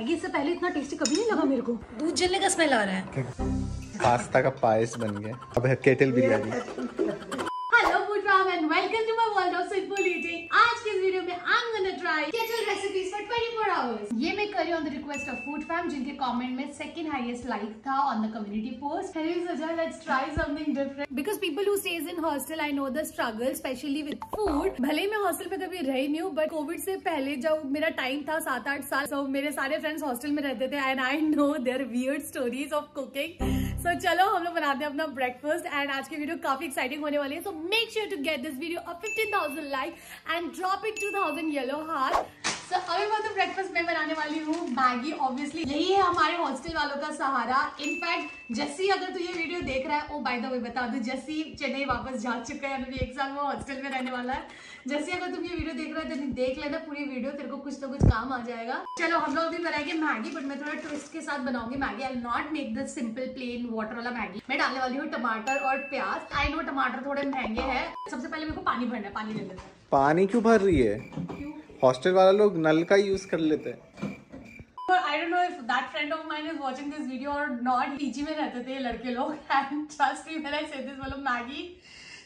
Maggi से पहले इतना टेस्टी कभी नहीं लगा मेरे को। दूध जलने का स्मेल आ रहा है। पास्ता का पायस बन गया। अब है kettle biryani. Hello food and welcome to my world of simple eating आज के इस वीडियो में I am gonna try kettle recipes for 24 hours ये मैं करी on the request of food fam जिनके कमेंट में सेकंड हाईएस्ट लाइक था on the community post hello सजा let's try something different because people who stays in hostel I know the struggle specially with food भले ही मैं hostel में कभी रही नहीं हूँ बट कोविड से पहले जब मेरा टाइम था सात आठ साल तो मेरे सारे फ्रेंड्स हॉस्टल में रहते थे and I know their weird stories of cooking so चलो, हम लोग बनाते हैं अपना ब्रेकफास्ट एंड आज की वीडियो काफ़ी एक्साइटिंग होने वाली है so make sure to get this video a 15000 like and drop it 2000 yellow heart so अभी मैं तो ब्रेकफास्ट में बनाने वाली हूँ? मैगी ऑब्वियसली यही है हमारे हॉस्टल वालों का सहारा. इनफैक्ट जैसी अगर तू ये वीडियो देख रहा है ओ बाय द वे बता दू जैसी चेन्नई वापस जा चुका है. अभी एक साल वो हॉस्टल में रहने वाला है. जैसे अगर तुम ये वीडियो देख रहे हो तो देख लेना पूरी वीडियो तेरे को कुछ तो कुछ काम आ जाएगा. चलो हम लोग भी बनाएँगे मैगी बट मैं थोड़ा ट्विस्ट के साथ बनाऊँगी Maggi I not make the simple plain water वाला मैगी मैं डालने वाली हूँ टमाटर और प्याज. आई नो टमाटर थोड़े महँगे हैं. सबसे पहले मेरे को पानी भरना है. पानी ले लेते पानी क्यों भर रही है? हॉस्टल वाला लोग नल का यूज़ कर लेते हैं। I don't know if that friend of mine is watching this video or not. PG में रहते थे लड़के लोग and trust me when I say this मतलब मैगी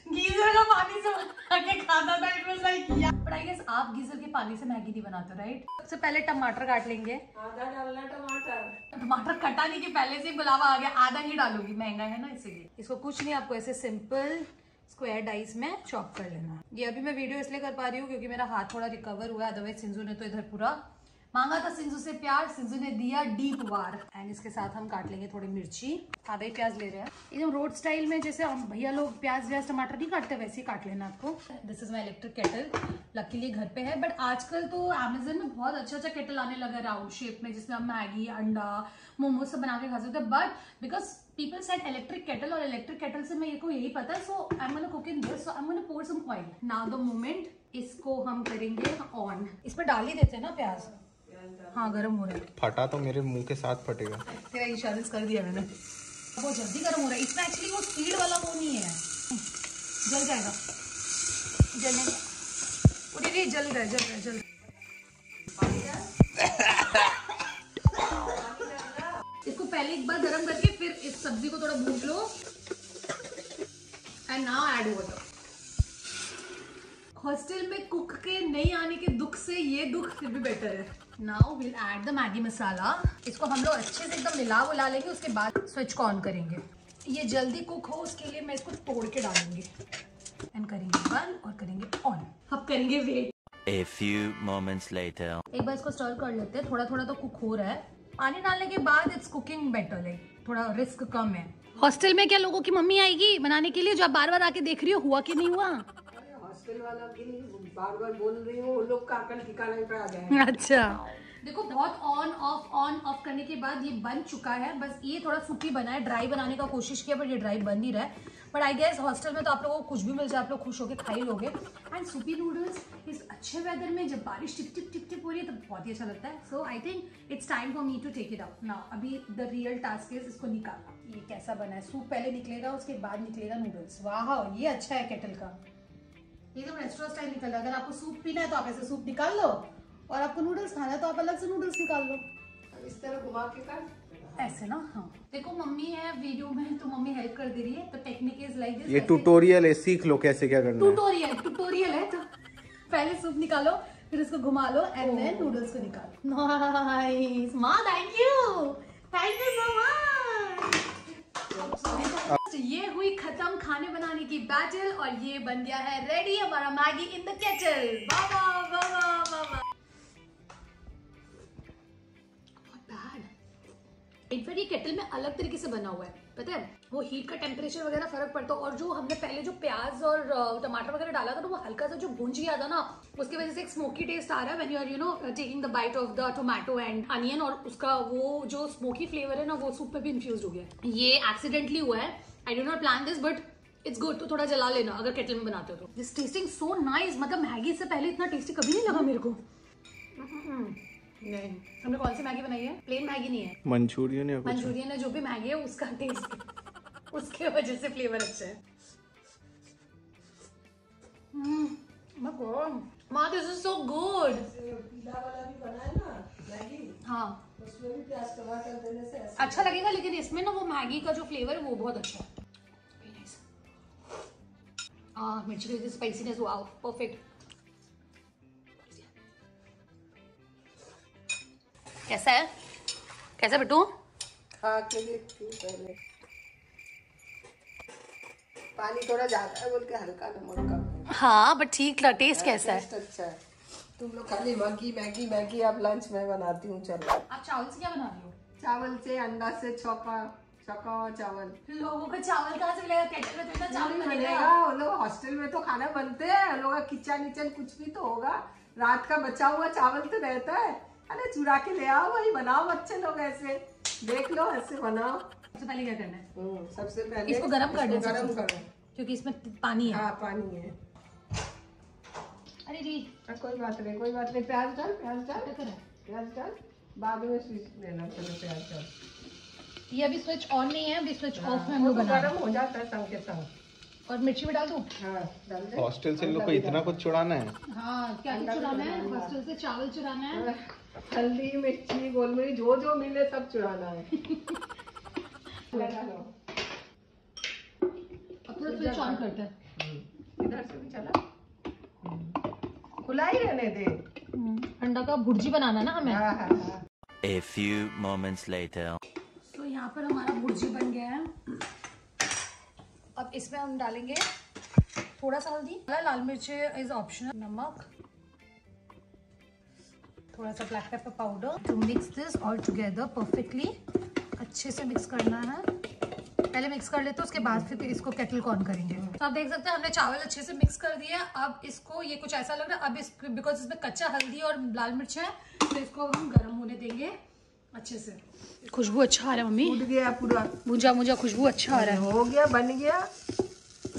गीजर का पानी से बना के खाता था। It was like yeah but I guess आप गीजर के पानी से मैगी नहीं बनाते राइट सबसे पहले टमाटर काट लेंगे। आधा डालना टमाटर। टमाटर कटाने के पहले से ही बुलावा आ गया आधा ही डालूँगी। महँगा है ना इसीलिए। इसको कुछ नहीं आपको ऐसे सिंपल स्क्वायर डाइस में चॉप कर लेना। ये अभी मैं वीडियो इसलिए कर पा रही हूँ क्योंकि मेरा हाथ थोड़ा रिकवर हुआ है अदरवाइज़ सिंजू ने तो इधर पूरा मांगा था सिंजू से प्याज सिंजू ने दिया डीप वार। एंड इसके साथ हम काट लेंगे थोड़ी मिर्ची। आधा ही प्याज ले रहे हैं। एकदम रोड स्टाइल में जैसे हम भैया लोग प्याज व्याज टमाटर नहीं काटते, वैसे ही काट लेना आपको। This is my electric kettle luckily घर पे है। बट आजकल तो अमेजोन में बहुत अच्छा अच्छा केटल आने लगा राउंड शेप में, जिसमें हम मैगी, अंडा, मोमोज सब बना के खा सकते हैं। But because people set electric kettle और इलेक्ट्रिक केटल से मेरे को यही पता है so I am cook in this so I am pour some oil now the moment इसको हम करेंगे ऑन इसमें डाल ही देते हैं ना प्याज। हाँ गर्म हो रहा है। फटा तो मेरे मुँह के साथ फटेगा। तेरा इंश्योरेंस कर दिया मैंने। वो जल्दी गर्म हो रहा है। इसमें एक्चुअली वो स्पीड वाला वो नहीं है। जल जाएगा। जलने नहीं जल रहा है जल रहा है जल इसको पहले एक बार गर्म करके फिर इस सब्ज़ी को थोड़ा भून लो। And now add water hostel में कुक के नहीं आने के दुख से ये दुख फिर भी बेटर है। Now will add the Maggi masala इसको हम लोग अच्छे से एकदम मिला उला लेंगे उसके बाद स्विच को ऑन करेंगे। ये जल्दी कुक हो उसके लिए मैं इसको तोड़ के डालूँगी। एंड करेंगे बंद और करेंगे ऑन अब करेंगे wait A few moments later. एक बार इसको स्टर कर लेते हैं थोड़ा थोड़ा तो कुक हो रहा है। पानी डालने के बाद इट्स कुकिंग बेटर लाइक थोड़ा रिस्क कम है। हॉस्टल में क्या लोगों की मम्मी आएगी बनाने के लिए जो आप बार बार आके देख रही हो हुआ कि नहीं हुआ? हॉस्टल वाला की बार बार बोल रही हूँ लोग का अकल ठिकाने पे आ जाए अच्छा। देखो बहुत ऑन ऑफ़ ऑन ऑफ़ करने के बाद ये बन चुका है। बस ये थोड़ा सूखी बना है ड्राई बनाने का कोशिश किया बट ये ड्राई बन नहीं रहा है। बट आई गेस हॉस्टल में तो आप लोगों को कुछ भी मिल जाए आप लोग खुश होकर खा ही लोगे। एंड सूपी नूडल्स इस अच्छे वेदर में जब बारिश टिप टिप टिप टिप हो रही है तो बहुत ही अच्छा लगता है। So I think it's time for me to take it out ना अभी द रियल टास्क इज़ इसको निकालना। ये कैसा बना है? सूप पहले निकलेगा उसके बाद निकलेगा नूडल्स वाह ये अच्छा है केटल का। एकदम रेस्टोरेंट स्टाइल निकल रहा है। अगर आपको सूप पीना है तो आप ऐसे सूप निकाल लो। और आपको नूडल्स खाना है तो आप अलग से नूडल्स निकाल लो। इस तरह घुमा के कर। ऐसे ना हाँ। देखो मम्मी है वीडियो में तो मम्मी हेल्प कर दे रही है। तो टेक्निक इज़ लाइक दिस ये ट्यूटोरियल है सीख लो कैसे क्या करना है। ट्यूटोरियल ट्यूटोरियल है। तो पहले सूप निकालो फिर उसको घुमा लो एंड देन नूडल्स को निकालो नाइस माँ thank you thank you so much ये हुई खत्म खाने बनाने की बैटल और ये बन गया है रेडी हमारा मैगी इन द केटल बाबा बाबा बाबा इनफैक्ट ये केटल में अलग तरीके से बना हुआ है पता है? वो हीट का टेम्परेचर वगैरह फ़र्क पड़ता है और जो हमने पहले जो प्याज और टमाटर वगैरह डाला था तो वो हल्का सा जो भूंज गया था ना उसकी वजह से एक स्मोकी टेस्ट आ रहा है when you are you know taking the bite of the tomato and onion और उसका वो जो स्मोकी फ्लेवर है ना वो सूप पे भी इन्फ्यूज हो गया है। ये एक्सीडेंटली हुआ है। I do not plan this but it's good तो थोड़ा जला लेना अगर केटल में बनाते हो तो। दिस टेस्टिंग सो नाइस मतलब मैगी से पहले इतना टेस्टी कभी नहीं लगा मेरे को। नहीं। हमने कौन सी मैगी बनाई है? प्लेन मैगी नहीं है। मंचूरियन या मंचूरियन है जो भी मैगी है उसका टेस्ट उसके वजह से फ्लेवर अच्छा है। माँ दिस इज़ सो गुड पीला वाला भी बना है। ना मैगी हाँ तो प्याज टमाटर देने से अच्छा लगेगा लेकिन इसमें ना वो मैगी का जो फ्लेवर है वो बहुत अच्छा है. हाँ मिर्ची की स्पाइसीनेस वाओ परफेक्ट कैसा है? कैसा बिट्टू? खा के देखती पहले। पानी थोड़ा ज़्यादा है बोल के हल्का नमक कम हाँ। बट ठीक टेस्ट कैसा है? टेस्ट अच्छा है। तुम लोग खाली मैगी मैगी मैगी अब लंच में बनाती हूँ चलो। आप चावल से क्या बना रहे हो? चावल से अंडा से छौका हुआ चावल लोगों को चावल कहाँ से मिलेगा केटल में तो चावल बनेगा बनेगा लोग हॉस्टल में तो खाना बनते हैं उन लोगों का किचन निचन कुछ भी तो होगा। रात का बचा हुआ चावल तो रहता है। अरे चुरा के ले आओ वही बनाओ बच्चे लोग ऐसे। देख लो ऐसे बनाओ। सबसे पहले क्या करना है? हम्म, सबसे पहले इसको गरम कर दो गरम करो। क्योंकि इसमें पानी है। हाँ पानी है। अरे हाँ, कोई बात नहीं कोई बात नहीं प्याज डाल प्याज डाल। प्याज डाल बाद में देना पहले प्याज डाल। ये अभी स्विच ऑन नहीं है अभी स्विच ऑफ़ में हम लोग तो बना रहे गरम हो। जाता है संग के संग। और मिर्ची भी डाल दूँ? हाँ डाल दे। हॉस्टल से इन लोग को इतना कुछ चुराना है। हाँ क्या क्या चुराना है? हॉस्टल से चावल चुराना है? हल्दी मिर्ची गोल मिर्च जो जो मिले सब चुराना है। लगा लो अब स्विच ऑन करते हैं। इधर से भी चला। खुला ही रहने दे। अंडा का भुर्जी बनाना ना हमें? हाँ हाँ हाँ। A few moments later. यहाँ पर हमारा भुर्जी बन गया है। अब इसमें हम डालेंगे थोड़ा सा हल्दी। लाल मिर्च इज़ ऑप्शनल नमक। थोड़ा सा black pepper powder to mix this all together perfectly अच्छे से मिक्स करना है। पहले मिक्स कर लेते हैं, उसके बाद फिर इसको केटल कॉर्न करेंगे। तो आप देख सकते हैं, हमने चावल अच्छे से मिक्स कर दिया अब इसको ये कुछ ऐसा लग रहा है, अब इस बिकॉज़ इसमें कच्चा हल्दी और लाल मिर्च है तो इसको हम गर्म होने देंगे। अच्छे से। खुशबू अच्छा आ रहा है मम्मी? टूट गया पूरा। मुझा मुझा खुशबू अच्छा आ रहा है। हो गया बन गया।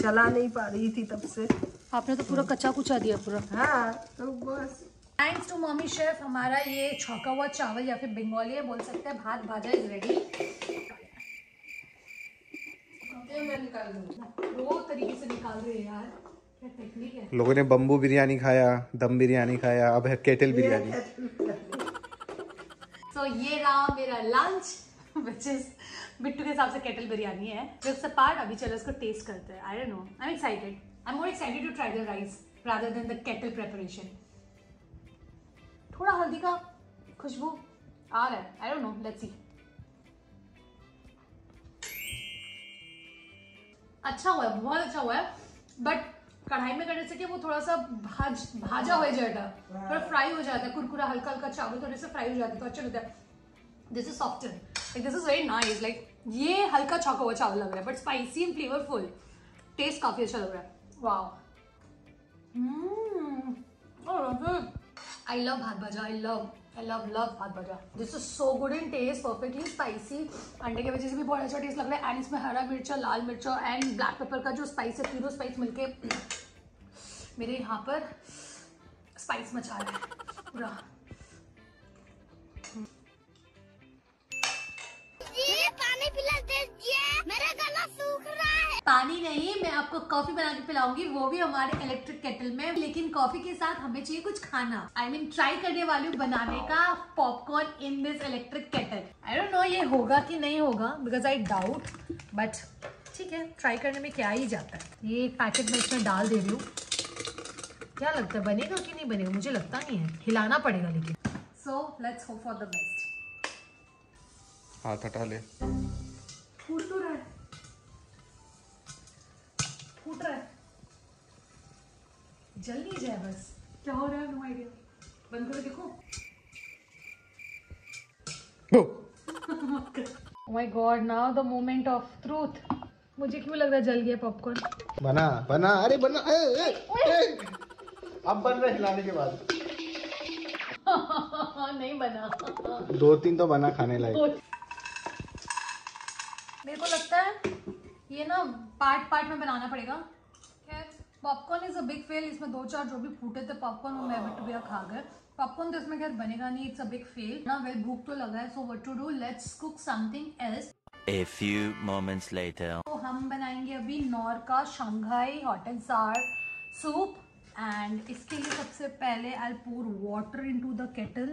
चला नहीं पा रही थी तब से। आपने तो पूरा कच्चा कुचा दिया पूरा। हाँ तो बस। थैंक्स टू मम्मी शेफ हमारा ये छौका हुआ चावल या फिर बंगाली है बोल सकते हैं भात भाजा इज़ रेडी निकाल दो। तरीके से निकाल रहे हैं यार। क्या टेक्निक है? लोगों ने बम्बू बिरयानी खाया दम बिरयानी खाया अब है केटल बिरयानी। सो so, ये रहा मेरा लंच विच इज़ बिट्टू के हिसाब से केटल बिरयानी है। जस्ट पार्ट अभी चलो इसको टेस्ट करते हैं। I know I am excited I am more excited to try the rice rather than the kettle preparation थोड़ा हल्दी का खुशबू आ रहा है। I don't know let's see अच्छा हुआ है बहुत अच्छा हुआ है। बट कढ़ाई में करने से क्या वो थोड़ा सा भाज भाजा हो जाएगा थोड़ा फ्राई हो जाता है कुरकुरा हल्का हल्का चावल थोड़े से फ्राई हो जाते हैं तो अच्छा लगता है। This is soften like this is very nice like ये हल्का छौका हुआ चावल लग रहा है but spicy and flavourful taste काफ़ी अच्छा लग रहा है। Wow I love bhat bhaja I love I love love bhat bhaja this is so good in taste perfectly spicy अंडे की वजह से भी बहुत अच्छा टेस्ट लग रहा है एंड इसमें हरा मिर्चा, लाल मिर्चा एंड ब्लैक पेपर का जो स्पाइस है, तीनों स्पाइस मिलके मेरे यहाँ पर स्पाइस मचा रहा है। पूरा। पानी पिला दीजिए मेरा गला सूख पानी नहीं मैं आपको कॉफ़ी बना के पिलाऊँगी वो भी हमारे इलेक्ट्रिक केटल में। लेकिन कॉफ़ी के साथ हमें चाहिए कुछ खाना। आई मीन ट्राई करने वाली हूँ बनाने का popcorn in this electric kettle I don't know ये होगा कि नहीं होगा बिकॉज़ आई डाउट बट ठीक है ट्राई करने में क्या ही जाता है। ये पैकेट में इसमें डाल दे रही हूँ। क्या लगता है बनेगा कि नहीं बनेगा? मुझे लगता नहीं है। हिलाना पड़ेगा लेकिन। So let's hope for the best हाथ हटा ले। फूट तो रहा है। फूट रहा है। जल नहीं जाए बस। क्या हो रहा है? नो आइडिया बंद करो देखो। My God now the moment of truth मुझे क्यों लग रहा है जल गया पॉपकॉर्न बना बना अरे बना ए, ए, ए। अब बन रहा हिलाने के बाद। नहीं बना। दो तीन तो बना खाने लायक। मेरे को लगता ये ना पार्ट पार्ट में बनाना पड़ेगा। Popcorn is a big fail इसमें दो चार जो भी फूटे थे पॉपकॉर्न वो मैं बिट्टू भैया खा गए। पॉपकॉर्न तो इसमें खैर बनेगा नहीं इट्स अ बिग फेल ना वेल भूख तो लगा है so what to do let's cook something else A few moments later. तो हम बनाएँगे अभी नॉर का Shanghai hot and sour soup and इसके लिए सबसे पहले I pour water into the kettle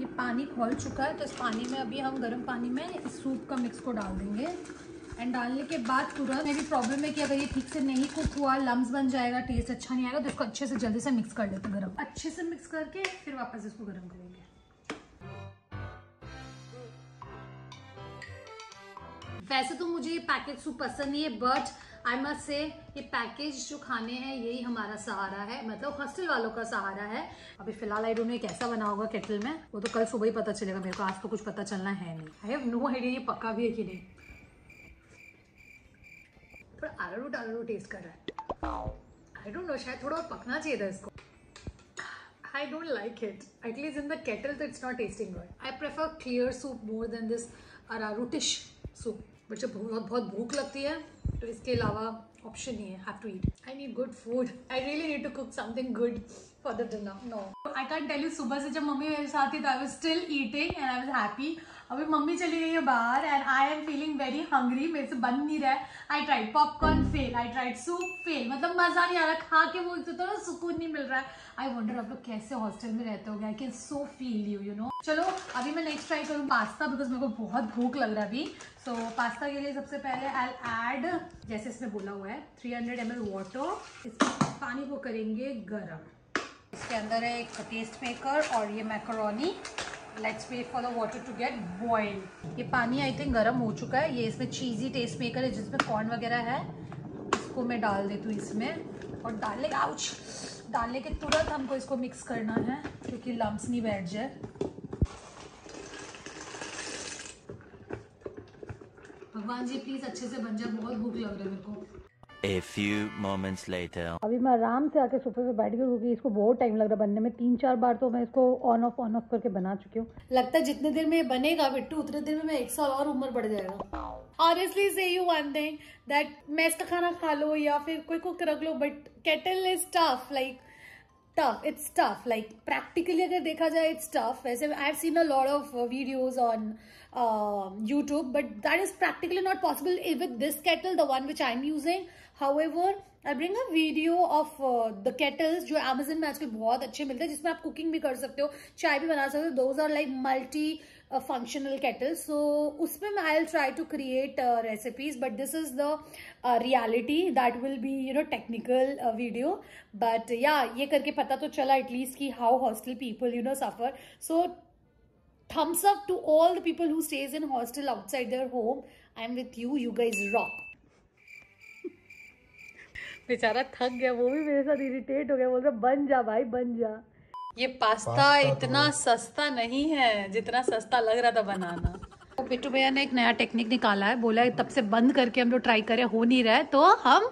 ये पानी खोल चुका है तो इस पानी में अभी हम गर्म पानी में इस सूप का मिक्स को डाल देंगे। एंड डालने के बाद तुरंत मेरी प्रॉब्लम है कि अगर ये ठीक से नहीं कुक हुआ लम्स बन जाएगा टेस्ट अच्छा नहीं आएगा तो इसको अच्छे से जल्दी से मिक्स कर लेते गरम। अच्छे से मिक्स करके फिर वापस इसको गर्म करेंगे। वैसे तो मुझे ये पैकेज सूप पसंद नहीं है बट आई मस्ट से ये पैकेज जो खाने हैं, यही हमारा सहारा है। मतलब हॉस्टल वालों का सहारा है। अभी फ़िलहाल आई डोंट नो कैसा बना होगा केटल में। वो तो कल सुबह ही पता चलेगा, मेरे को आज तो कुछ पता चलना है नहीं। आई हैव नो आइडिया ये पक्का भी है कि नहीं। थोड़ा आरारूट आरारूट टेस्ट कर रहा है। आई डोंट नो शायद थोड़ा पकना चाहिए था इसको। I don't like it At least in the तो it's not tasting good. I prefer clear soup more than this ararutish soup. But जब बहुत बहुत भूख लगती है तो इसके अलावा ऑप्शन नहीं है. Have to eat I need good food I really need to cook something good for the dinner no I can tell you सुबह से जब मम्मी मेरे साथ थी तो I was still eating and I was happy अभी mummy चली गई है बाहर and I am feeling very hungry मेरे से बन नहीं रहा है. I tried popcorn fail I tried soup fail मतलब मज़ा नहीं आ रहा. खा के वो तो थोड़ा सुकून नहीं मिल रहा है. आई वंडर आप लोग कैसे हॉस्टल में रहते हो I can so feel you you know चलो अभी मैं नेक्स्ट ट्राई करूँ पास्ता बिकॉज़ मेरे को बहुत भूख लग रहा है अभी. सो so, पास्ता के लिए सबसे पहले आई एड जैसे इसमें बोला हुआ है 300 हंड्रेड एम वाटर इस पानी को करेंगे गर्म. इसके अंदर है एक टेस्ट मेकर और ये macaroni let's wait for the water to get boil ये पानी आई थिंक गर्म हो चुका है. ये इसमें चीज़ी टेस्ट मेकर है जिसमें कॉर्न वगैरह है. इसको मैं डाल देती हूँ इसमें. और डालने का आउच डालने के तुरंत हमको इसको मिक्स करना है, क्योंकि लम्स नहीं बैठ जाए. भगवान जी प्लीज़ अच्छे से बन जाए. बहुत भूख लग रही है मेरे को. A few moments later. अभी मैं आराम से आके सोफे पे बैठ गई क्योंकि इसको बहुत टाइम लग रहा है बनने में। तीन चार बार तो मैं इसको ऑन ऑफ़ ऑन ऑफ़ करके बना चुकी हूँ। लगता है जितने देर में ये बनेगा बिट्टू उतने देर में मैं एक साल और उम्र बढ़ जाएगा। ऑनेस्टली से you one thing that mess का खाना खा लो या फिर कोई कुक रख लो but kettle is tough like tough it's tough like practically अगर देखा जाए इट्स टफ वैसे I have seen a lot of videos on YouTube but that is practically not possible with this kettle the one which I am using however I bring a video of the kettles जो Amazon में आजकल बहुत अच्छे मिलते हैं, जिसमें आप cooking भी कर सकते हो, चाय भी बना सकते हो। Those are like multi functional kettles so उसमें मैं I try to create recipes but this is the reality that will be you know technical video but yeah ये करके पता तो चला एटलीस्ट कि how hostel people you know suffer so thumbs up to all the people who stays in hostel outside their home. I'm with you. You guys rock. बेचारा थक गया वो भी मेरे साथ इरिटेट हो गया बोल रहा बन जा भाई बन जा. ये पास्ता, पास्ता तो सस्ता नहीं है जितना सस्ता लग रहा था बनाना। तो पिट्टू भैया ने एक नया टेक्निक निकाला है बोला है तब से बंद करके हम लोग ट्राई करें हो नहीं रहा है तो हम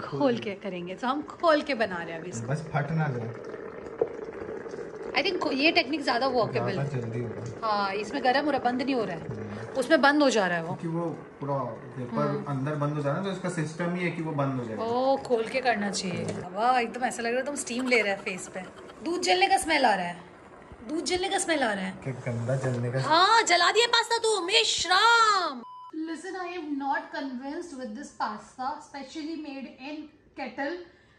खोल के करेंगे। तो हम खोल के बना रहे हैं अभी इसको। बस फट ना जाए आई थिंक ये टेक्निक ज़्यादा वर्केबल है हाँ। इसमें गर्म हो रहा है बंद नहीं हो रहा है। उसमें बंद हो जा रहा है वो। क्योंकि वो पूरा पेपर अंदर बंद हो जाना तो इसका सिस्टम ही है कि वो बंद हो जाएगा। ओ खोल के करना चाहिए। वाह एकदम ऐसा लग रहा है तुम स्टीम ले रहा है फेस पे। दूध जलने का स्मेल आ रहा है। दूध जलने का स्मेल आ रहा है। कि गंदा जलने का हाँ जला दिया पास्ता तुम ये श्राम। Listen, I am not convinced with this pasta, specially made in kettle,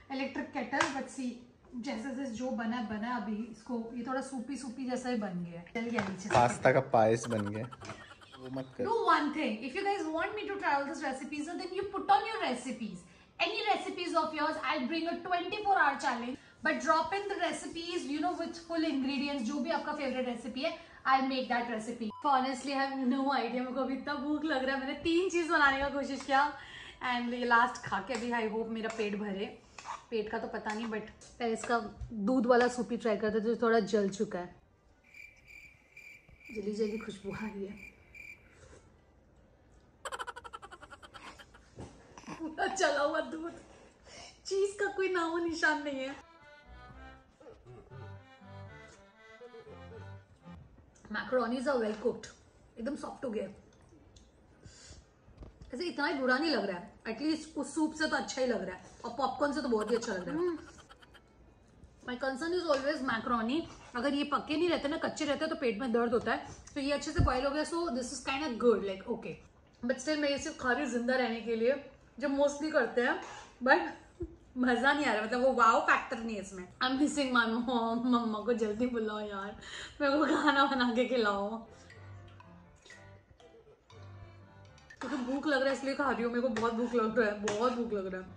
electric kettle. But see, जैसे जैसे जो बना बना अभी इसको ये थोड़ा सूपी सूपी जैसा ही बन गया है जल गया नीचे पास्ता का पायस बन गया वो मत कर Do one thing. If you guys want me to try all these recipes, then you put on your recipes. Any recipes of yours, I'll bring a 24 hour challenge. But drop in the recipes, you know, with full ingredients. जो भी आपका favorite recipe है, I'll make that recipe. Honestly, I have no idea. मेरे को अभी इतना भूख लग रहा है मैंने तीन चीज़ बनाने का कोशिश किया एंड ये लास्ट खा के अभी आई होप मेरा पेट भरे पेट का तो पता नहीं बट पहले इसका दूध वाला सूप ही ट्राई करते थे, जो थोड़ा जल चुका है। जल्दी जल्दी खुशबू आ रही है। पूरा चला हुआ दूध। चीज़ का कोई नामो निशान नहीं है। मैक्रोनीज आर वेल कुक्ड एकदम सॉफ्ट हो गया। ऐसे इतना ही बुरा नहीं लग रहा है। एटलीस्ट उस सूप से तो अच्छा ही लग रहा है। और पॉपकॉर्न से तो बहुत ही अच्छा लग रहा है। My concern is always macaroni अगर ये पक्के नहीं रहते ना, कच्चे रहते तो पेट में दर्द होता है। तो ये अच्छे से बॉयल हो गया so this is kind of good like okay but still मैं ये सिर्फ़ खा रही ज़िंदा रहने के लिए, जो मोस्टली करते हैं। बट मज़ा नहीं आ रहा मतलब वो वाव फैक्टर नहीं है इसमें। I am missing mom mama को जल्दी बुलाओ यार। मेरे को खाना बना के खिलाओ क्योंकि भूख लग रहा है, इसलिए खा रही हूँ, मेरे को बहुत भूख लग रहा है, बहुत भूख लग रहा है।